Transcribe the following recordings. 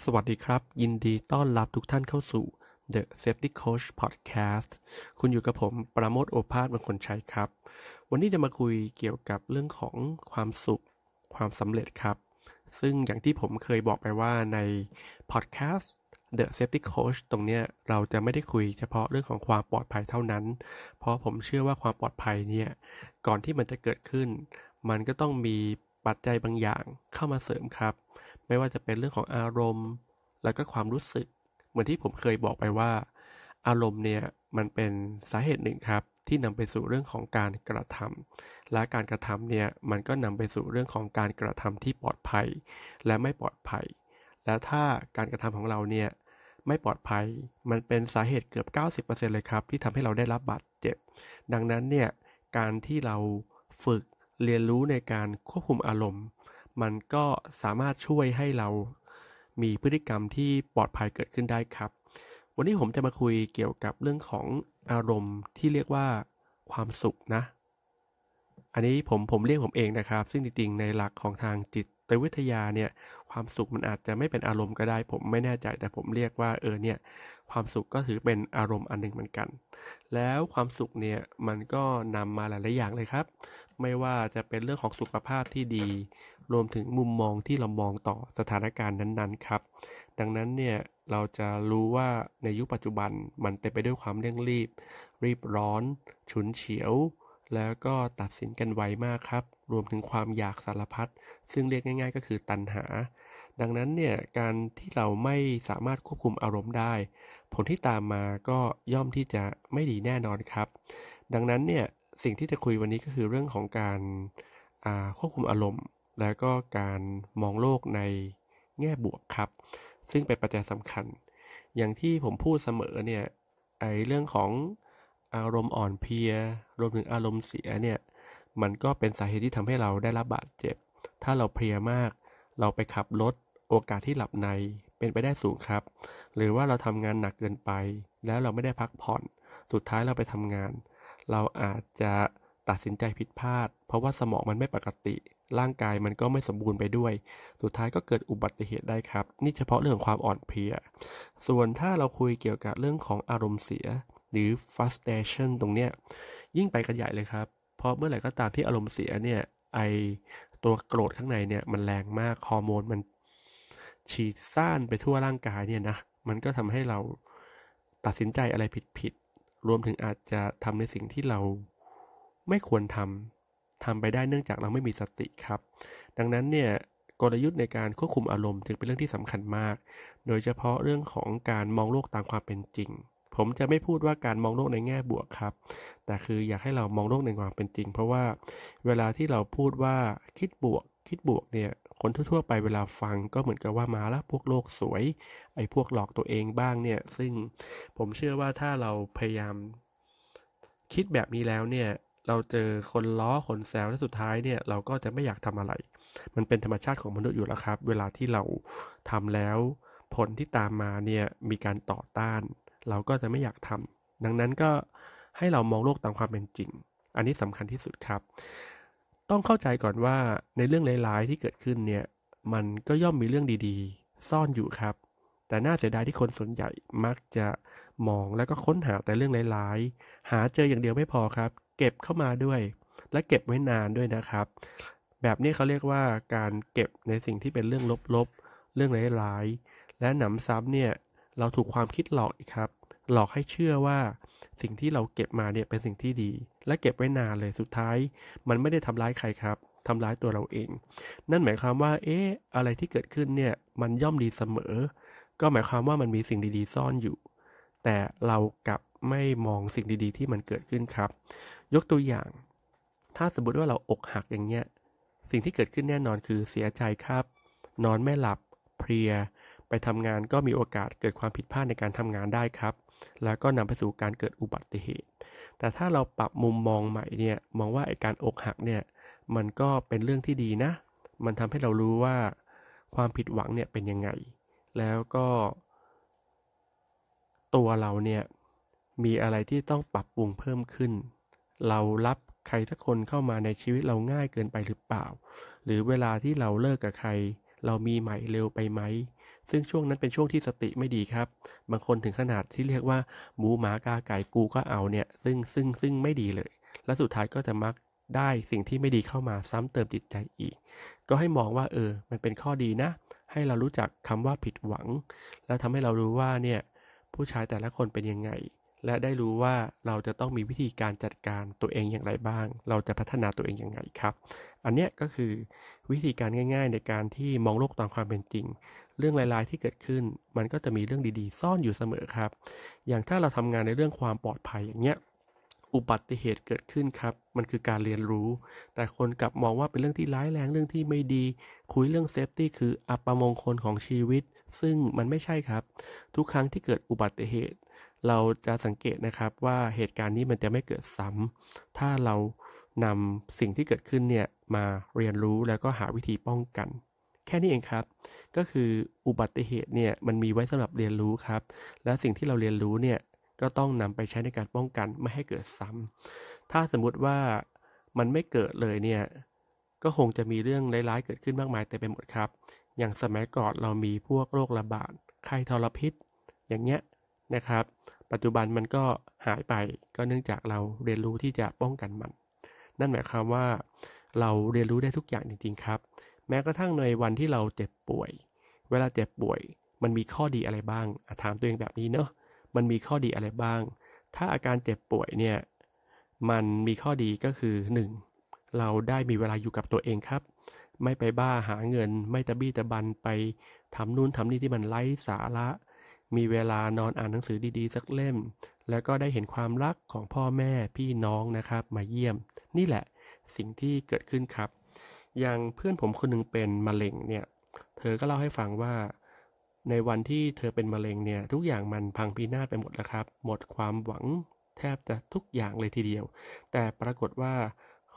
สวัสดีครับ ยินดีต้อนรับทุกท่านเข้าสู่ The Safety Coach Podcast คุณอยู่กับผมประโมทโอภาสบางคนใช้ครับ วันนี้จะมาคุยเกี่ยวกับเรื่องของความสุข ความสำเร็จครับ ซึ่งอย่างที่ผมเคยบอกไปว่าใน Podcast The Safety Coach ตรงเนี้ยเราจะไม่ได้คุยเฉพาะเรื่องของความปลอดภัยเท่านั้น เพราะผมเชื่อว่าความปลอดภัยเนี่ย ก่อนที่มันจะเกิดขึ้น มันก็ต้องมีปัจจัยบางอย่างเข้ามาเสริมครับ ไม่ว่าจะเป็นเรื่องของอารมณ์ แล้วก็ความรู้สึก เหมือนที่ผมเคยบอกไปว่า อารมณ์เนี่ยมันเป็นสาเหตุหนึ่งครับที่นำไปสู่เรื่องของการกระทำและการกระทำเนี่ยมันก็นำไปสู่เรื่องของการกระทำที่ปลอดภัย และไม่ปลอดภัย และถ้าการกระทำของเราเนี่ยไม่ปลอดภัย มันเป็นสาเหตุเกือบ 90%เลยครับที่ทำให้เราได้รับบาดเจ็บ ดังนั้นเนี่ยการที่เราฝึกเรียนรู้ในการควบคุมอารมณ์ มันก็สามารถช่วยให้เรามีพฤติกรรมที่ปลอดภัยเกิดขึ้นได้ครับ วันนี้ผมจะมาคุยเกี่ยวกับเรื่องของอารมณ์ที่เรียกว่าความสุขนะ อันนี้ผมผมเรียกผมเองนะครับ ซึ่งจริงๆในหลักของทางจิต วิทยาเนี่ยความสุขมันอาจจะไม่เป็นอารมณ์ก็ได้ ผมไม่แน่ใจแต่ผมเรียกว่าเออเนี่ยความสุขก็ถือเป็นอารมณ์อันหนึ่งเหมือนกัน แล้วความสุขเนี่ยมันก็นำมาหลายๆอย่างเลยครับ ไม่ว่าจะเป็นเรื่องของสุขภาพที่ดี รวมถึงมุมมองที่เรามองต่อสถานการณ์นั้นๆครับ ดังนั้นเนี่ยเราจะรู้ว่าในยุคปัจจุบันมันเต็มไปด้วยความเร่งรีบ รีบร้อน ฉุนเฉียว แล้วก็ตัดสินกันไวมากครับ รวมถึงความอยากสารพัดซึ่งเรียกง่าย ๆ ก็คือตัณหา ดังนั้นเนี่ยการที่เราไม่สามารถควบคุมอารมณ์ได้ ผลที่ตามมาก็ย่อมที่จะไม่ดีแน่นอนครับ ดังนั้นเนี่ยสิ่งที่จะคุยวันนี้ก็คือเรื่องของการควบคุมอารมณ์ แล้วก็การมองโลกในแง่บวกครับ ซึ่งเป็นปัจจัยสำคัญ อย่างที่ผมพูดเสมอเนี่ยไอเรื่องของ อารมณ์อ่อนเพลีย รวมถึงอารมณ์เสียเนี่ย มันก็เป็นสาเหตุที่ทำให้เราได้รับบาดเจ็บ ถ้าเราเพลียมาก เราไปขับรถ โอกาสที่หลับในเป็นไปได้สูงครับ หรือว่าเราทำงานหนักเกินไป แล้วเราไม่ได้พักผ่อน สุดท้ายเราไปทำงาน เราอาจจะตัดสินใจผิดพลาด เพราะว่าสมองมันไม่ปกติ ร่างกายมันก็ไม่สมบูรณ์ไปด้วย สุดท้ายก็เกิดอุบัติเหตุได้ครับ นี่เฉพาะเรื่องความอ่อนเพลีย ส่วนถ้าเราคุยเกี่ยวกับเรื่องของอารมณ์เสีย หรือ frustration ตรงเนี้ยยิ่งไปกันใหญ่เลยครับ เพราะเมื่อไหร่ก็ตามที่อารมณ์เสียเนี่ยไอตัวโกรธข้างในเนี่ยมันแรงมากฮอร์โมนมันฉีดซ่านไปทั่วร่างกายเนี่ยนะมันก็ทำให้เราตัดสินใจอะไรผิดๆรวมถึงอาจจะทำในสิ่งที่เราไม่ควรทำทำไปได้เนื่องจากเราไม่มีสติครับ ดังนั้นเนี่ยกลยุทธ์ในการควบคุมอารมณ์จึงเป็นเรื่องที่สำคัญมาก โดยเฉพาะเรื่องของการมองโลกตามความเป็นจริง ผมจะไม่พูดว่าการมองโลกในแง่บวกครับ แต่คืออยากให้เรามองโลกในความเป็นจริง เพราะว่าเวลาที่เราพูดว่าคิดบวก คิดบวกเนี่ย คนทั่วๆไปเวลาฟังก็เหมือนกับว่ามาแล้วพวกโลกสวย ไอ้พวกหลอกตัวเองบ้างเนี่ย ซึ่งผมเชื่อว่าถ้าเราพยายาม คิดแบบนี้แล้วเนี่ย เราเจอคนล้อคนแซวและสุดท้ายเนี่ย เราก็จะไม่อยากทำอะไร มันเป็นธรรมชาติของมนุษย์อยู่แล้วครับ เวลาที่เราทำแล้ว ผลที่ตามมาเนี่ยมีการต่อต้าน เราก็จะไม่อยากทำดังนั้นก็ให้เรามองโลกตามความเป็นจริง อันนี้สำคัญที่สุดครับ ต้องเข้าใจก่อนว่าในเรื่องร้ายๆที่เกิดขึ้นเนี่ยมันก็ย่อมมีเรื่องดีๆ ซ่อนอยู่ครับ แต่น่าเสียดายที่คนส่วนใหญ่มักจะมองแล้วก็ค้นหาแต่เรื่องร้ายๆ หาเจออย่างเดียวไม่พอครับ เก็บเข้ามาด้วย และเก็บไว้นานด้วยนะครับ แบบนี้เขาเรียกว่าการเก็บในสิ่งที่เป็นเรื่องลบๆ เรื่องร้ายๆ และหนำซ้ำเนี่ย เราถูกความคิดหลอกอีกครับ หลอกให้เชื่อว่าสิ่งที่เราเก็บมาเนี่ยเป็นสิ่งที่ดี และเก็บไว้นานเลยสุดท้าย มันไม่ได้ทำร้ายใครครับทำร้ายตัวเราเอง นั่นหมายความว่า เอ๊ะ อะไรที่เกิดขึ้นเนี่ย มันย่อมดีเสมอ ก็หมายความว่ามันมีสิ่งดีๆ ซ่อนอยู่ แต่เรากลับไม่มองสิ่งดีๆ ที่มันเกิดขึ้นครับ ยกตัวอย่าง ถ้าสมมติว่าเราอกหักอย่างเงี้ย สิ่งที่เกิดขึ้นแน่นอนคือเสียใจครับ นอนไม่หลับ เพลีย ไปทำงานก็มีโอกาสเกิดความผิดพลาดในการทำงานได้ครับ แล้วก็นำไปสู่การเกิดอุบัติเหตุ แต่ถ้าเราปรับมุมมองใหม่เนี่ยมองว่าไอการอกหักเนี่ยมันก็เป็นเรื่องที่ดีนะ มันทำให้เรารู้ว่าความผิดหวังเนี่ยเป็นยังไง แล้วก็ ตัวเราเนี่ยมีอะไรที่ต้องปรับปรุงเพิ่มขึ้น เรารับใครสักคนเข้ามาในชีวิตเราง่ายเกินไปหรือเปล่า หรือเวลาที่เราเลิกกับใคร เรามีใหม่เร็วไปไหม ซึ่งช่วงนั้นเป็นช่วงที่สติไม่ดีครับ บางคนถึงขนาดที่เรียกว่าหมูหมากาไก่กูก็เอาเนี่ย ซึ่งซึ่งซึ่งไม่ดีเลย และสุดท้ายก็จะมักได้สิ่งที่ไม่ดีเข้ามาซ้ำเติมจิตใจอีก ก็ให้มองว่าเออ มันเป็นข้อดีนะ ให้เรารู้จักคำว่าผิดหวัง แล้วทำให้เรารู้ว่าเนี่ยผู้ชายแต่ละคนเป็นยังไง และได้รู้ว่าเราจะต้องมีวิธีการจัดการตัวเองอย่างไรบ้าง เราจะพัฒนาตัวเองอย่างไงครับ อันเนี้ยก็คือวิธีการง่าย ๆ ในการที่มองโลกตามความเป็นจริง เรื่องลายๆที่เกิดขึ้น มันก็จะมีเรื่องดีๆ ซ่อนอยู่เสมอครับ อย่างถ้าเราทำงานในเรื่องความปลอดภัยอย่างเงี้ยอุบัติเหตุเกิดขึ้นครับ มันคือการเรียนรู้ แต่คนกลับมองว่าเป็นเรื่องที่ร้ายแรงเรื่องที่ไม่ดี คุยเรื่องเซฟตี้คืออัปมงคลของชีวิต ซึ่งมันไม่ใช่ครับ ทุกครั้งที่เกิดอุบัติเหตุ เราจะสังเกตนะครับว่าเหตุการณ์นี้มันจะไม่เกิดซ้ำถ้าเรานำสิ่งที่เกิดขึ้นเนี่ยมาเรียนรู้แล้วก็หาวิธีป้องกัน แค่นี้เองครับ ก็คืออุบัติเหตุเนี่ยมันมีไว้สำหรับเรียนรู้ครับ และสิ่งที่เราเรียนรู้เนี่ยก็ต้องนำไปใช้ในการป้องกันไม่ให้เกิดซ้ำถ้าสมมุติว่ามันไม่เกิดเลยเนี่ยก็คงจะมีเรื่องร้ายๆเกิดขึ้นมากมายแต่ไปหมดครับ อย่างสมัยก่อนเรามีพวกโรคระบาดไข้ทรพิษ อย่างเงี้ยนะครับ ปัจจุบันมันก็หายไปก็เนื่องจากเราเรียนรู้ที่จะป้องกันมัน นั่นหมายความว่าเราเรียนรู้ได้ทุกอย่างจริงๆครับ แม้กระทั่งในวันที่เราเจ็บป่วย เวลาเจ็บป่วย มันมีข้อดีอะไรบ้างถามตัวเองแบบนี้เนาะมันมีข้อดีอะไรบ้าง ถ้าอาการเจ็บป่วยเนี่ยมันมีข้อดีก็คือ 1. เราได้มีเวลาอยู่กับตัวเองครับ ไม่ไปบ้าหาเงิน ไม่ตะบี้ตะบันไปทำนู่นทำนี่ที่มันไร้สาระ มีเวลานอนอ่านหนังสือดีๆ สักเล่ม แล้วก็ได้เห็นความรักของพ่อแม่พี่น้องนะครับ มาเยี่ยม นี่แหละสิ่งที่เกิดขึ้นครับ อย่างเพื่อนผมคนนึงเป็นมะเร็งเนี่ย เธอก็เล่าให้ฟังว่า ในวันที่เธอเป็นมะเร็งเนี่ย ทุกอย่างมันพังพินาศไปหมดแล้วครับ หมดความหวังแทบจะทุกอย่างเลยทีเดียว แต่ปรากฏว่า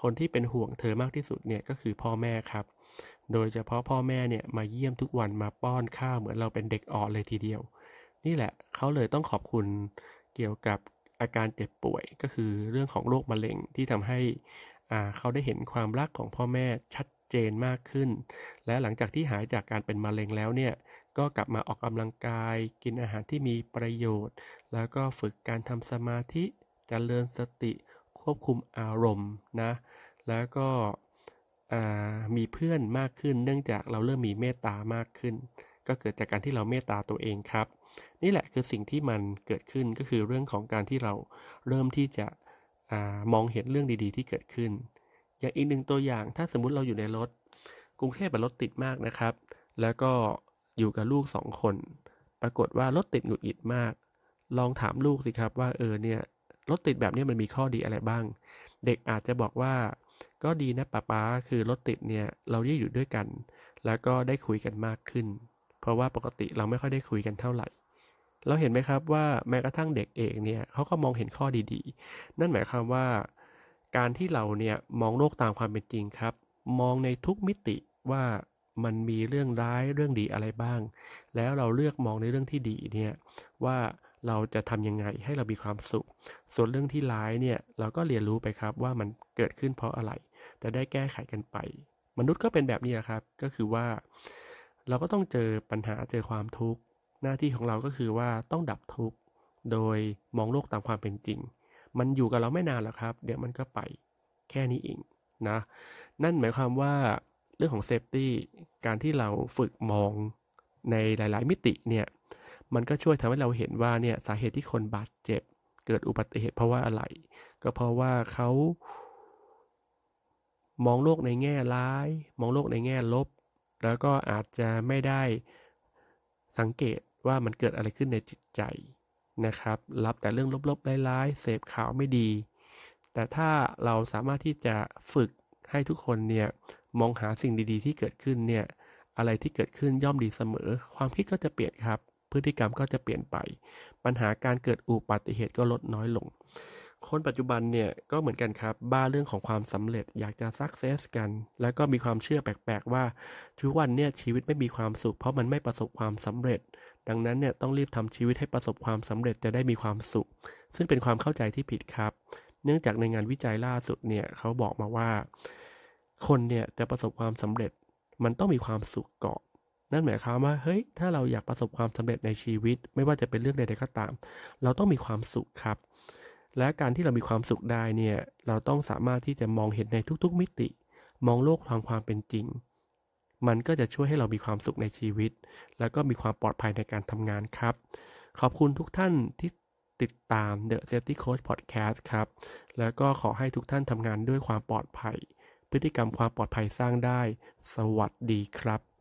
คนที่เป็นห่วงเธอมากที่สุดเนี่ยก็คือพ่อแม่ครับ โดยเฉพาะพ่อแม่เนี่ยมาเยี่ยมทุกวันมาป้อนข้าวเหมือนเราเป็นเด็กอ่อนเลยทีเดียว นี่แหละเขาเลยต้องขอบคุณเกี่ยวกับอาการเจ็บป่วยก็คือเรื่องของโรคมะเร็งที่ทำให้ เขาได้เห็นความรักของพ่อแม่ชัดเจนมากขึ้น และหลังจากที่หายจากการเป็นมะเร็งแล้วเนี่ยก็กลับมาออกกำลังกาย กินอาหารที่มีประโยชน์ แล้วก็ฝึกการทำสมาธิจเจริญสติควบคุมอารมณ์นะแล้วก็มีเพื่อนมากขึ้น เนื่องจากเราเริ่มมีเมตตามากขึ้น ก็เกิดจากการที่เราเมตตาตัวเองครับ นี่แหละคือสิ่งที่มันเกิดขึ้นก็คือเรื่องของการที่เราเริ่มที่จะ มองเห็นเรื่องดีๆ ที่เกิดขึ้น อย่างอีกหนึ่งตัวอย่างถ้าสมมุติเราอยู่ในรถ กรุงเทพเป็นรถติดมากนะครับ แล้วก็อยู่กับลูกสองคน ปรากฏว่ารถติดหงุดหงิดมาก ลองถามลูกสิครับว่าเออเนี่ยรถติดแบบนี้มันมีข้อดีอะไรบ้าง เด็กอาจจะบอกว่าก็ดีนะป้าป้าคือรถติดเนี่ยเราได้อยู่ด้วยกัน แล้วก็ได้คุยกันมากขึ้น เพราะว่าปกติเราไม่ค่อยได้คุยกันเท่าไหร่ เราเห็นไหมครับว่าแม้กระทั่งเด็กเองเนี่ยเขาก็มองเห็นข้อดีๆ นั่นหมายความว่า การที่เราเนี่ยมองโลกตามความเป็นจริงครับ มองในทุกมิติว่ามันมีเรื่องร้ายเรื่องดีอะไรบ้าง แล้วเราเลือกมองในเรื่องที่ดีเนี่ยว่าเราจะทำยังไงให้เรามีความสุข ส่วนเรื่องที่ร้ายเนี่ยเราก็เรียนรู้ไปครับว่ามันเกิดขึ้นเพราะอะไร จะได้แก้ไขกันไป มนุษย์ก็เป็นแบบนี้ครับ ก็คือว่า เราก็ต้องเจอปัญหาเจอความทุกข์ หน้าที่ของเราก็คือว่าต้องดับทุกข์โดยมองโลกตามความเป็นจริง มันอยู่กับเราไม่นานหรอกครับ เดี๋ยวมันก็ไปแค่นี้เองนะนั่นหมายความว่าเรื่องของ safety การที่เราฝึกมองในหลาย ๆ มิติเนี่ยมันก็ช่วยทำให้เราเห็นว่าเนี่ยสาเหตุที่คนบาดเจ็บ เกิดอุบัติเหตุเพราะว่าอะไร ก็เพราะว่าเขามองโลกในแง่ร้าย มองโลกในแง่ลบ แล้วก็อาจจะไม่ได้ สังเกตว่ามันเกิดอะไรขึ้นในจิตใจนะครับ รับแต่เรื่องลบๆร้ายๆเสพข่าวไม่ดี แต่ถ้าเราสามารถที่จะฝึกให้ทุกคนเนี่ยมองหาสิ่งดีๆ ที่เกิดขึ้นเนี่ยอะไรที่เกิดขึ้นย่อมดีเสมอ ความคิดก็จะเปลี่ยนครับ พฤติกรรมก็จะเปลี่ยนไป ปัญหาการเกิดอุบัติเหตุก็ลดน้อยลง คนปัจจุบันเนี่ยก็เหมือนกันครับ บ้าเรื่องของความสำเร็จอยากจะสักเซสกัน แล้วก็มีความเชื่อแปลกๆว่า ทุกวันเนี่ยชีวิตไม่มีความสุข เพราะมันไม่ประสบความสำเร็จ ดังนั้นเนี่ยต้องรีบทำชีวิตให้ประสบความสำเร็จจะได้มีความสุข ซึ่งเป็นความเข้าใจที่ผิดครับ เนื่องจากในงานวิจัยล่าสุดเนี่ยเขาบอกมาว่า คนเนี่ยจะประสบความสำเร็จ มันต้องมีความสุขก่อนนั่นหมายความว่าเฮ้ยถ้าเราอยากประสบความสำเร็จในชีวิต ไม่ว่าจะเป็นเรื่องใดๆก็ตาม เราต้องมีความสุขครับ และการที่เรามีความสุขได้เนี่ยเราต้องสามารถที่จะมองเห็นในทุกๆมิติ มองโลกทางความเป็นจริง มันก็จะช่วยให้เรามีความสุขในชีวิต แล้วก็มีความปลอดภัยในการทำงานครับ ขอบคุณทุกท่านที่ติดตาม The Safety Coach Podcast ครับ แล้วก็ขอให้ทุกท่านทำงานด้วยความปลอดภัย พฤติกรรมความปลอดภัยสร้างได้ สวัสดีครับ